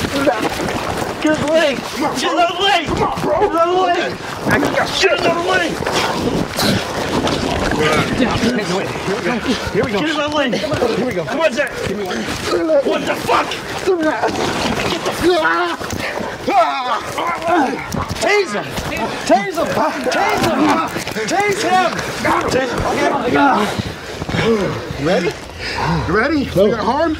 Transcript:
Get out of the way! Get out of the way! Come on, bro! Get out of the way! Get out of the way! Here we go. Get out of the way! Here we go. Come on, Zach! Give me one. What the fuck? Get the fuck. Tase him! Tase him! Tase him! Tase him! Tase him! Ready? You ready? You got harm?